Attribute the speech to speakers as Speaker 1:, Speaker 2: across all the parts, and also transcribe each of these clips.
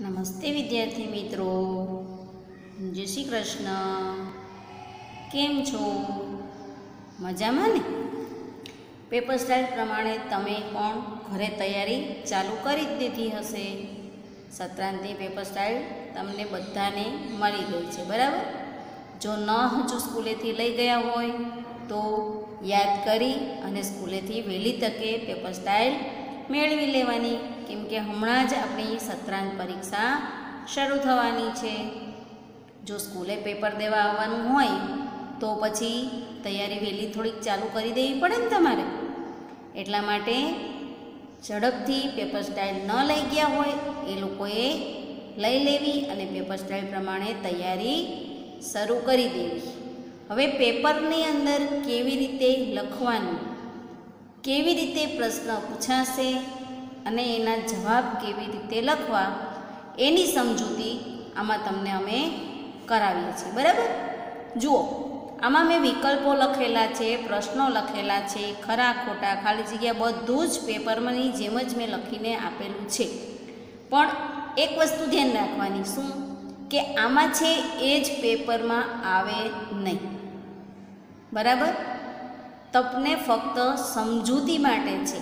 Speaker 1: નમસ્તે વિદ્યાર્થી મિત્રો. જય શ્રી કૃષ્ણ. કેમ છો? મજામાં ને? પેપર સ્ટાઇલ પ્રમાણે તમે પણ ઘરે તૈયારી ચાલુ કરી જ દીધી હશે. સત્રાંતિ પેપર સ્ટાઇલ તમને બધાને મળી ગઈ છે, બરાબર? જો ન હજુ સ્કૂલેથી લઈ ગયા હોય તો યાદ કરી અને સ્કૂલેથી વહેલી તકે પેપર સ્ટાઇલ મેળવી લેવાની. કેમ કે હમણાં જ આપણી સત્રાંત પરીક્ષા શરૂ થવાની છે. જો સ્કૂલે પેપર દેવા આવવાનું હોય, તો પછી તૈયારી વહેલી થોડીક ચાલુ કરી દેવી પડે ને તમારે. એટલા માટે ઝડપથી પેપર સ્ટાઇલ ન લઈ ગયા હોય, એ લોકોએ લઈ લેવી અને પેપર સ્ટાઇલ પ્રમાણે તૈયારી શરૂ કરી દેવી. હવે પેપરની અંદર કેવી રીતે લખવાનું? કેવી રીતે પ્રશ્ન પૂછાશે અને એના જવાબ કેવી રીતે લખવા, એની સમજૂતી આમાં તમને અમે કરાવીએ છીએ, બરાબર? જુઓ, આમાં મેં વિકલ્પો લખેલા છે, પ્રશ્નો લખેલા છે, ખરા, ખોટા, ખાલી જગ્યા, બધું જ પેપરમાંની જેમ જ મેં લખીને આપેલું છે. પણ એક વસ્તુ ધ્યાન રાખવાની, શું? કે આમાં છે એ જ પેપરમાં આવે નહીં. બરાબર? તમને ફક્ત સમજૂતી માટે છે.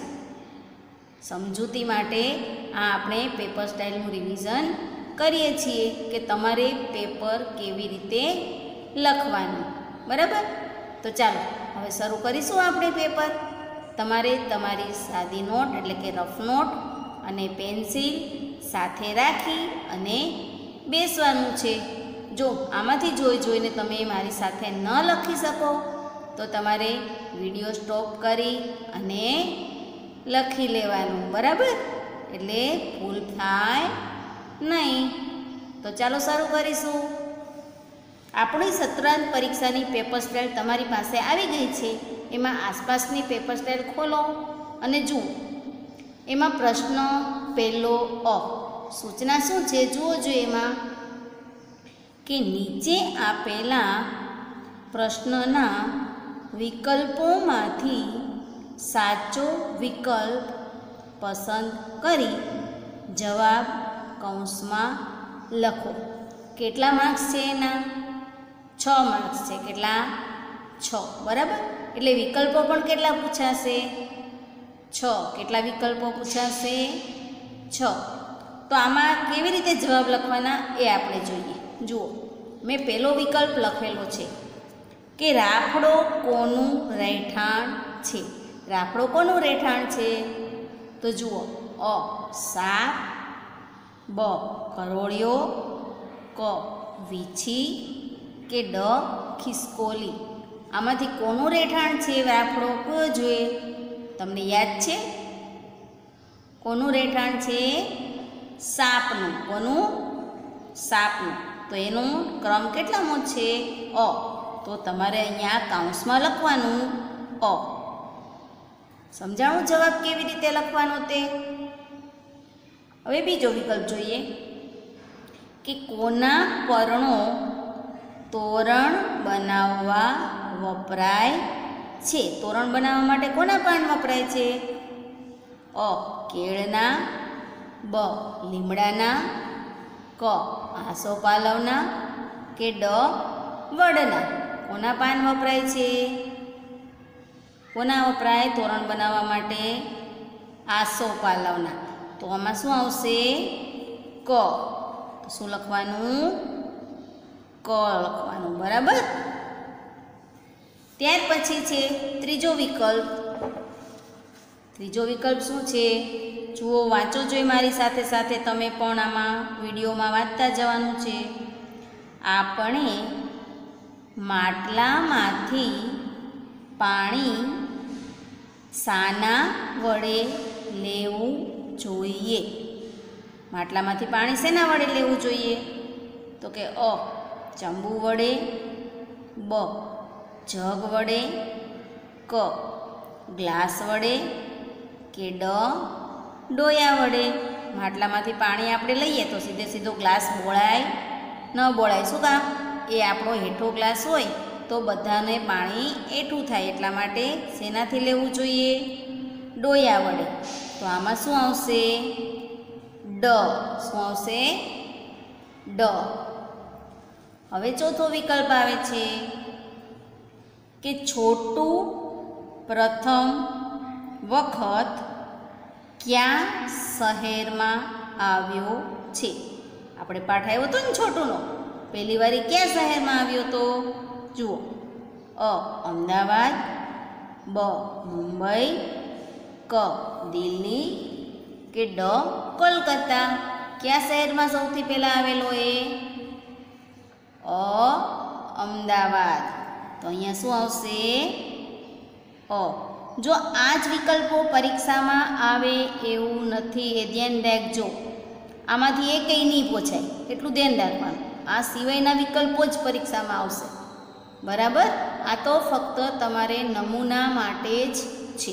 Speaker 1: સમજૂતી માટે આ આપણે પેપર સ્ટાઇલનું રિવિઝન કરીએ છીએ કે તમારે પેપર કેવી રીતે લખવાનું. બરાબર? તો ચાલો, હવે શરૂ કરીશું આપણે પેપર. તમારે તમારી સાદી નોટ એટલે કે રફ નોટ અને પેન્સિલ સાથે રાખી અને બેસવાનું છે. જો આમાંથી જોઈ જોઈને તમે મારી સાથે ન લખી શકો તો તમારે વીડિયો સ્ટોપ કરી અને લખી લેવાનું, બરાબર? એટલે ભૂલ થાય નહીં. તો ચાલો શરૂ કરીશું. આપણી સત્રાંત પરીક્ષાની પેપર સ્ટાઇલ તમારી પાસે આવી ગઈ છે. એમાં આસપાસની પેપર સ્ટાઇલ ખોલો અને જુઓ. એમાં પ્રશ્ન પહેલો અ. સૂચના શું છે? જુઓ જો એમાં કે નીચે આપેલા પ્રશ્નના વિકલ્પોમાંથી સાચો વિકલ્પ પસંદ કરી જવાબ કૌંસમાં લખો. કેટલા માર્ક્સ છે એના? છ માર્ક્સ છે. કેટલા? છ. બરાબર? એટલે વિકલ્પો પણ કેટલા પૂછાશે? છ. કેટલા વિકલ્પો પૂછાશે? છ. તો આમાં કેવી રીતે જવાબ લખવાના એ આપણે જોઈએ. જુઓ. મેં પહેલો વિકલ્પ લખેલો છે. કે રાફડો કોનું રહેઠાણ છે? રાફડો કોનું રહેઠાણ છે? તો જુઓ, અ સાપ બ, કરોળિયો, ક, વીછી કે ડ, ખિસકોલી. આમાંથી કોનું રહેઠાણ છે રાફડો? કયો જોઈએ. તમને યાદ છે? કોનું રહેઠાણ છે? સાપનું. કોનું? સાપનું. તો એનો ક્રમ કેટલામો છે? અ તો તમારે અહીંયા કાઉન્સમાં લખવાનું. અ. સમજાણું જવાબ કેવી રીતે લખવાનો તે? હવે બીજો વિકલ્પ જોઈએ કે કોના પર્ણો તોરણ બનાવવા વપરાય છે? તોરણ બનાવવા માટે કોના પાન વપરાય છે? અ. કેળના, બ. લીમડાના, ક. આસોપાલવના કે ડ. વડના? કોના પાન વપરાય છે? કોના વપરાય? તોરણ બનાવવા માટે આસોપાલવના તો આમાં શું આવશે? ક. શું લખવાનું? ક લખવાનું. બરાબર? ત્યાર પછી છે ત્રીજો વિકલ્પ. ત્રીજો વિકલ્પ શું છે? જુઓ, વાંચો જોઈ મારી સાથે સાથે તમે પણ આમાં વિડીયોમાં વાંચતા જવાનું છે. આપણે માટલામાંથી પાણી સાના વડે લેવું જોઈએ. માટલામાંથી પાણી શેના વડે લેવું જોઈએ? તો કે અ, ચંબુ વડે, બ, જગ વડે, ક, ગ્લાસ વડે કે ડ, ડોયા વડે? માટલામાંથી પાણી આપણે લઈએ તો સીધે સીધો ગ્લાસ બોળાય, ન બોળાય. શું કામ? એ આપણો હેઠો ગ્લાસ હોય તો બધાને પાણી એઠું થાય એટલા માટે શેનાથી લેવું જોઈએ? ડોયા વડે. તો આમાં શું આવશે? ડ. શું આવશે? ડ. હવે ચોથો વિકલ્પ આવે છે કે છોટું પ્રથમ વખત ક્યાં શહેરમાં આવ્યો છે? આપણે પાઠ આવ્યો હતો ને છોટુનો? પહેલી વારી ક્યાં શહેરમાં આવ્યો તો? જુઓ. અ, અમદાવાદ, બ, મુંબઈ, ક, દિલ્હી કે ડ, કોલકાતા. કયા શહેરમાં સૌથી પહેલાં આવેલો એ? અ, અમદાવાદ. તો અહીંયા શું આવશે? અ. જો આ જ વિકલ્પો પરીક્ષામાં આવે એવું નથી, એ ધ્યાન રાખજો. આમાંથી એ કંઈ નહીં પૂછાય. એટલું ધ્યાન રાખવાનું. આ સિવાયના વિકલ્પો જ પરીક્ષામાં આવશે. બરાબર? આ તો ફક્ત તમારે નમૂના માટે જ છે.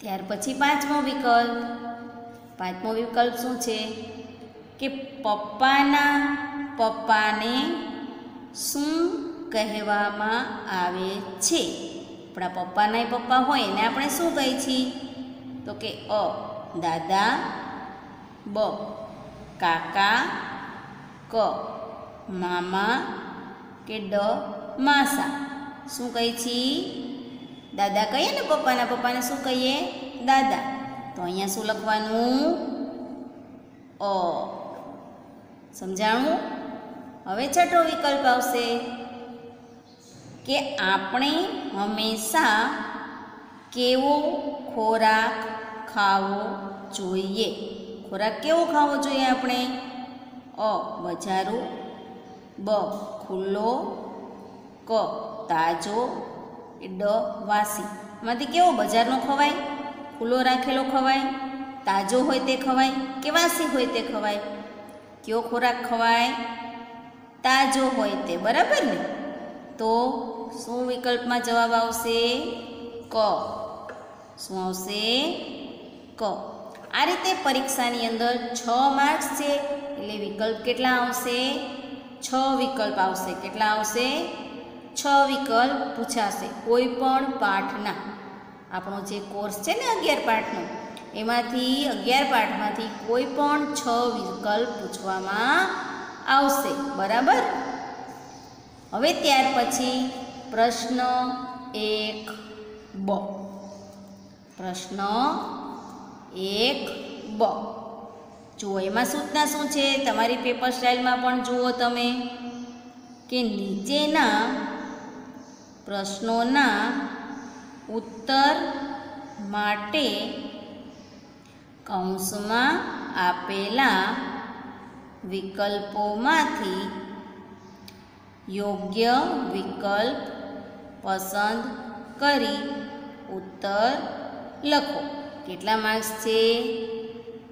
Speaker 1: ત્યાર પછી પાંચમો વિકલ્પ. પાંચમો વિકલ્પ શું છે? કે પપ્પાના પપ્પાને શું કહેવામાં આવે છે? આપણા પપ્પાના પપ્પા હોય એને આપણે શું કહીએ છીએ? તો કે અ, દાદા, બ, કાકા ક, મામા કે ડ, માસા. શું કહી છી? દાદા કહીએ ને પપ્પાના પપ્પાને શું કહીએ? દાદા. તો અહીંયા શું લખવાનું? અ. સમજાણું? હવે છઠ્ઠો વિકલ્પ આવશે. કે આપણે હંમેશા કેવો ખોરાક ખાવો જોઈએ? ખોરાક કેવો ખાવો જોઈએ આપણે? અ બજારો બ ખુલ્લો, ક તાજો, ડ વાસી. એમાંથી કેવો બજારનો ખવાય? ખુલ્લો રાખેલો ખવાય, તાજો હોય તે ખવાય કે વાસી હોય તે ખવાય? કયો ખોરાક ખવાય? તાજો હોય તે, બરાબર ને? તો શું વિકલ્પમાં જવાબ આવશે? ક. શું આવશે? ક. આ રીતે પરીક્ષાની અંદર છ માર્ક્સ છે. એટલે વિકલ્પ કેટલા આવશે? છ વિકલ્પ આવશે. કેટલા આવશે? છ વિકલ્પ પૂછાશે. કોઈ પણ પાઠના. આપણો જે કોર્સ છે ને અગિયાર પાઠનો, એમાંથી અગિયાર પાઠમાંથી કોઈ પણ છ વિકલ્પ પૂછવામાં આવશે. બરાબર? હવે ત્યાર પછી પ્રશ્ન એક બ. પ્રશ્ન એક બ. જુઓ, એમાં સૂચના શું છે? તમારી પેપર સ્ટાઇલમાં પણ જુઓ તમે કે નીચેના પ્રશ્નોના ઉત્તર માટે કૌંસમાં આપેલા વિકલ્પોમાંથી યોગ્ય વિકલ્પ પસંદ કરી ઉત્તર લખો. કેટલા માર્ક્સ છે?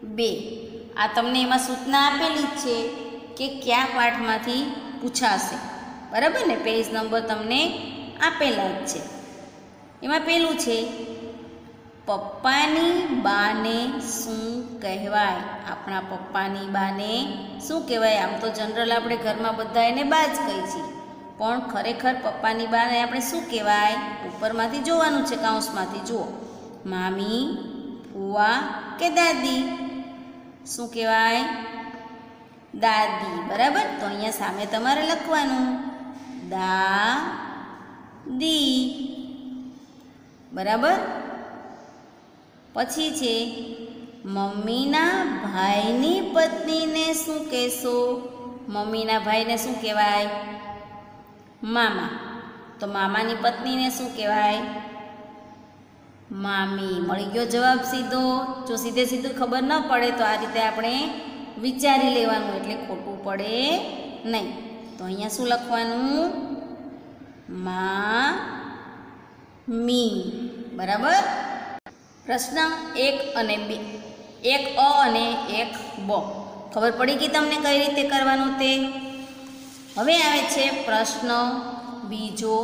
Speaker 1: બે. આ તમને એમાં સૂચના આપેલી જ છે કે કયા પાઠમાંથી પૂછાશે. બરાબર ને? પેજ નંબર તમને આપેલા જ છે. એમાં પેલું છે, પપ્પાની બાને શું કહેવાય? આપણા પપ્પાની બાને શું કહેવાય? આમ તો જનરલ આપણે ઘરમાં બધા એને બા જ કહીએ છીએ. પણ ખરેખર પપ્પાની બાને આપણે શું કહેવાય? ઉપરમાંથી જોવાનું છે કાઉન્સમાંથી જુઓ. મામી, ફુવા કે દાદી? શું કહેવાય? દાદી. બરાબર? તો અહીંયા સામે તમારે લખવાનું. દા દી બરાબર? પછી છે, મમ્મીના ભાઈની પત્નીને શું કહેશો? મમ્મીના ભાઈને શું કહેવાય? મામા. તો મામાની પત્નીને શું કહેવાય? મામી, મળી ગયો જવાબ સીધો. જો સીધે સીધું ખબર ન પડે તો આ રીતે આપણે વિચારી લેવાનું એટલે ખોટું પડે નહીં. તો અહીંયા શું લખવાનું? મા મી બરાબર? પ્રશ્ન એક અને બે. એક અ અને એક બ. ખબર પડી ગઈ તમને કઈ રીતે કરવાનું તે? હવે આવે છે પ્રશ્ન બીજો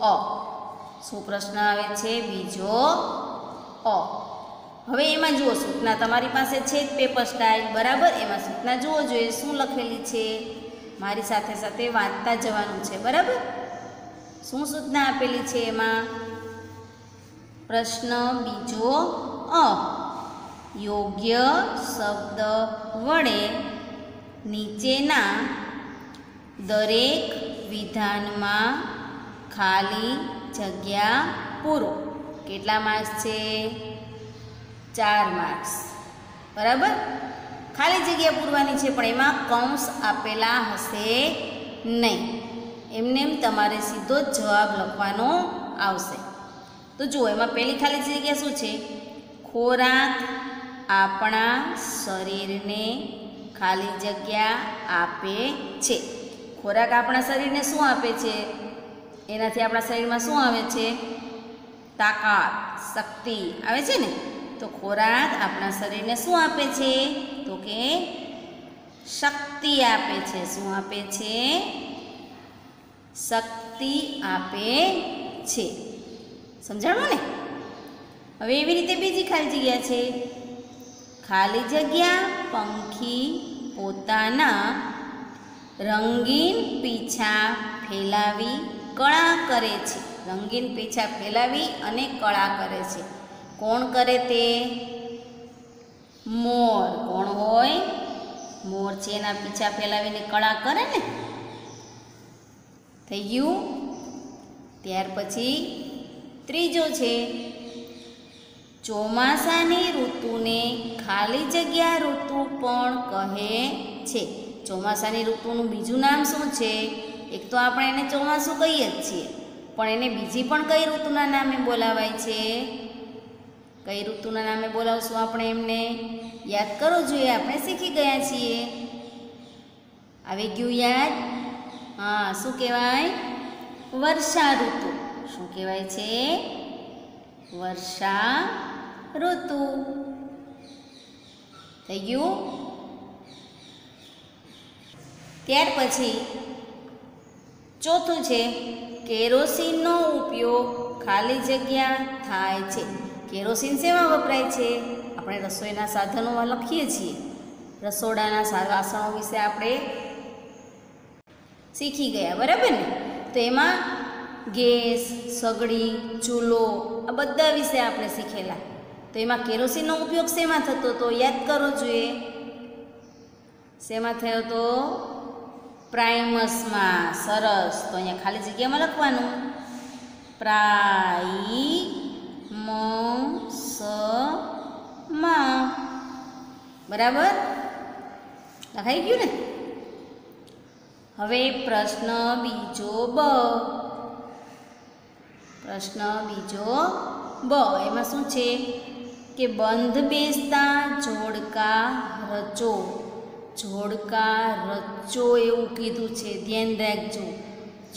Speaker 1: અ. શું પ્રશ્ન આવે છે? બીજો અ. હવે એમાં જુઓ, સૂચના તમારી પાસે છે જ પેપર સ્ટાઇલ, બરાબર? એમાં સૂચના જુઓ જોઈએ, શું લખેલી છે? મારી સાથે સાથે વાંચતા જવાનું છે, બરાબર? શું સૂચના આપેલી છે એમાં? પ્રશ્ન બીજો અ. યોગ્ય શબ્દ વડે નીચેના દરેક વિધાનમાં ખાલી જગ્યા પૂરો. કેટલા માર્ક્સ છે? ચાર માર્ક્સ બરાબર? ખાલી જગ્યા પૂરવાની છે, પણ એમાં કૌંસ આપેલા હશે નહીં. એમને એમ તમારે સીધો જ જવાબ લખવાનો આવશે. તો જુઓ, એમાં પહેલી ખાલી જગ્યા શું છે? ખોરાક આપણા શરીરને ખાલી જગ્યા આપે છે. ખોરાક આપણા શરીરને શું આપે છે? એનાથી આપણા શરીરમાં શું આવે છે? તાકાત, શક્તિ આવે છે ને? તો ખોરાક આપણા શરીરને શું આપે છે? તો કે શક્તિ આપે છે. શું આપે છે? શક્તિ આપે છે. સમજાણું ને? હવે એવી રીતે બીજી ખાલી જગ્યા છે. ખાલી જગ્યા પંખી પોતાના રંગીન પીછા ફેલાવી કળા કરે છે. રંગીન પીછા ફેલાવી અને કળા કરે છે. કોણ કરે તે? મોર. કોણ હોય? મોર છે એના પીછા ફેલાવીને કળા કરે ને? થઈ ગયું? ત્યાર પછી ત્રીજો છે. ચોમાસાની ઋતુને ખાલી જગ્યા ઋતુ પણ કહે છે. ચોમાસાની ઋતુનું બીજું નામ શું છે? એક તો આપણે એને ચોમાસું કહીએ જ છીએ. પણ એને બીજી પણ કઈ ઋતુના નામે બોલાવાય છે? કઈ ઋતુના નામે બોલાવશું આપણે એમને? યાદ કરો જોઈએ આપણે શીખી ગયા છીએ. આવી ગયું યાદ? હા, શું કહેવાય? વર્ષા ઋતુ. શું કહેવાય છે? વર્ષા ઋતુ. થઈ ગયું? ત્યાર પછી ચોથું છે, કેરોસીનનો ઉપયોગ ખાલી જગ્યા થાય છે. કેરોસીન શેમાં વપરાય છે? આપણે રસોઈના સાધનોમાં લખીએ છીએ. રસોડાના વાસણો વિશે આપણે શીખી ગયા, બરાબર ને? તો એમાં ગેસ, સગડી, ચૂલો, આ બધા વિશે આપણે શીખેલા. તો એમાં કેરોસીનનો ઉપયોગ શેમાં થતો હતો? યાદ કરવો જોઈએ શેમાં થયો તો? પ્રાઇમસમાં સરસ. તો અહીંયા ખાલી જગ્યામાં લખવાનું. પ્રાઇમસમાં બરાબર? લખાઈ ગયું ને? હવે પ્રશ્ન બીજો બ. પ્રશ્ન બીજો બ. એમાં શું છે? કે બંધ બેસતા જોડકા રચો. જોડકા રચો એવું કીધું છે. ધ્યાન રાખજો.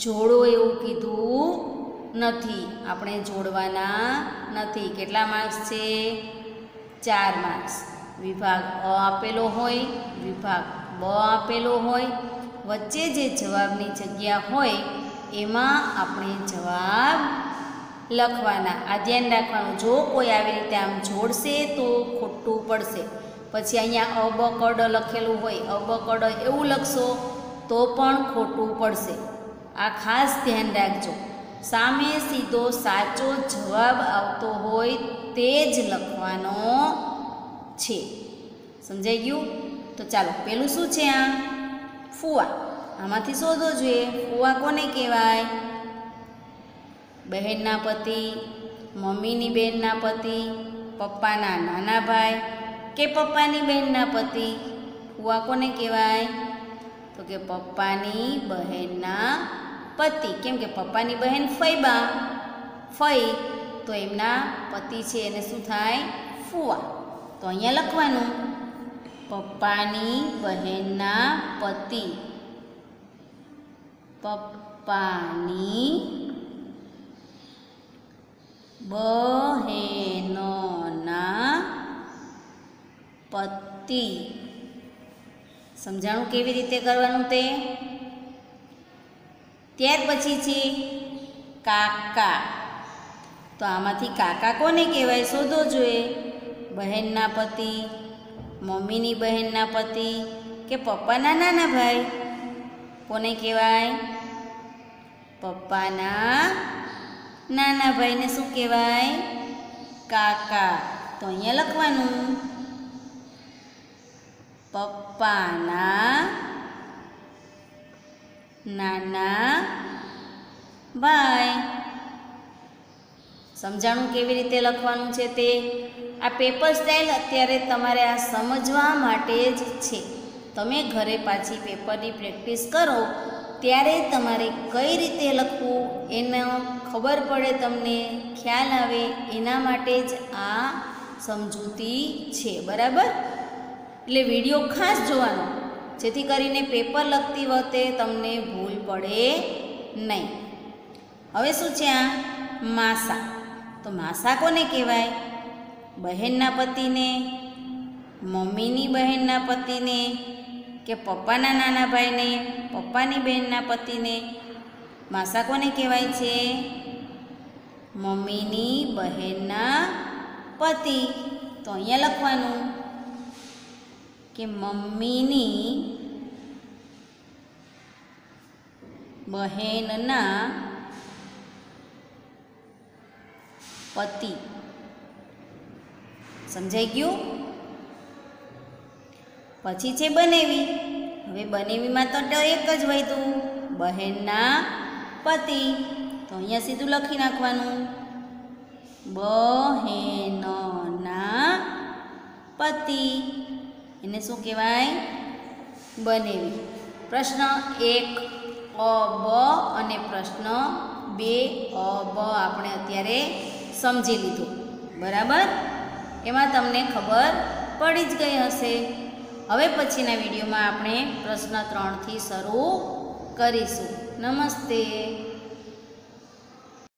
Speaker 1: જોડો એવું કીધું નથી. આપણે જોડવાના નથી. કેટલા માર્ક્સ છે? ચાર માર્ક્સ વિભાગ અ આપેલો હોય, વિભાગ બ આપેલો હોય, વચ્ચે જે જવાબની જગ્યા હોય, એમાં આપણે જવાબ લખવાના. આ ધ્યાન રાખવાનું. જો કોઈ આવી રીતે આમ જોડશે તો ખોટું પડશે. પછી અહીંયા અબકડ લખેલું હોય, અબકડ એવું લખશો તો પણ ખોટું પડશે. આ ખાસ ધ્યાન રાખજો. સામે સીધો સાચો જવાબ આવતો હોય તે જ લખવાનો છે. સમજાઈ ગયું? તો ચાલો, પેલું શું છે આ? ફુવા. આમાંથી શોધો જોઈએ. ફુવા કોને કહેવાય? બહેનના પતિ, મમ્મીની બહેનના પતિ, પપ્પાના નાના ભાઈ કે પપ્પાની બહેનના પતિ? ફુવા કોને કહેવાય? તો કે પપ્પાની બહેનના પતિ. કેમ કે પપ્પાની બહેન ફૈબા ફઈ તો એમના પતિ છે એને શું થાય? ફુવા. તો અહીંયા લખવાનું. પપ્પાની બહેનના પતિ. પપ્પાની બહેનોના પતિ. સમજાણું કેવી રીતે કરવાનું તે? ત્યાર પછી છે કાકા. તો આમાંથી કાકા કોને કહેવાય શોધો જોઈએ. બહેનના પતિ, મમ્મીની બહેનના પતિ કે પપ્પાના નાના ભાઈ? કોને કહેવાય? પપ્પાના નાના ભાઈને શું કહેવાય? કાકા. તો અહીંયા લખવાનું. પપ્પાના નાના ભાઈ. સમજાણું કેવી રીતે લખવાનું છે તે? આ પેપર સ્ટાઇલ અત્યારે તમારે આ સમજવા માટે જ છે. તમે ઘરે પાછી પેપરની પ્રેક્ટિસ કરો, ત્યારે તમારે કઈ રીતે લખવું એનો ખબર પડે તમને, ખ્યાલ આવે એના માટે જ આ સમજૂતી છે. બરાબર? એટલે વીડિયો ખાસ જોવાનો. જેથી કરીને પેપર લખતી વખતે તમને ભૂલ પડે નહીં. હવે શું છે આ? માસા. તો માસા કોને કહેવાય? બહેનના પતિને, મમ્મીની બહેનના પતિને કે પપ્પાના નાના ભાઈને, પપ્પાની બહેનના પતિને? માસા કોને કહેવાય છે? મમ્મીની બહેનના પતિ. તો અહીંયા લખવાનું. કે મમ્મીની બહેનના પતિ. સમજાઈ ગયું? પછી છે બનેવી. હવે બનેવીમાં તો એક જ વધ્યું બહેનના પતિ. તો અહીંયા સીધું લખી નાખવાનું. બહેનના પતિ. એને શું કહેવાય? બનેવી. પ્રશ્ન એક, અ, બ અને પ્રશ્ન બે, અ, બ આપણે અત્યારે સમજી લીધું. બરાબર? એમાં તમને ખબર પડી જ ગઈ હશે. હવે પછીના વિડીયોમાં આપણે પ્રશ્ન ત્રણથી શરૂ કરીશું. નમસ્તે.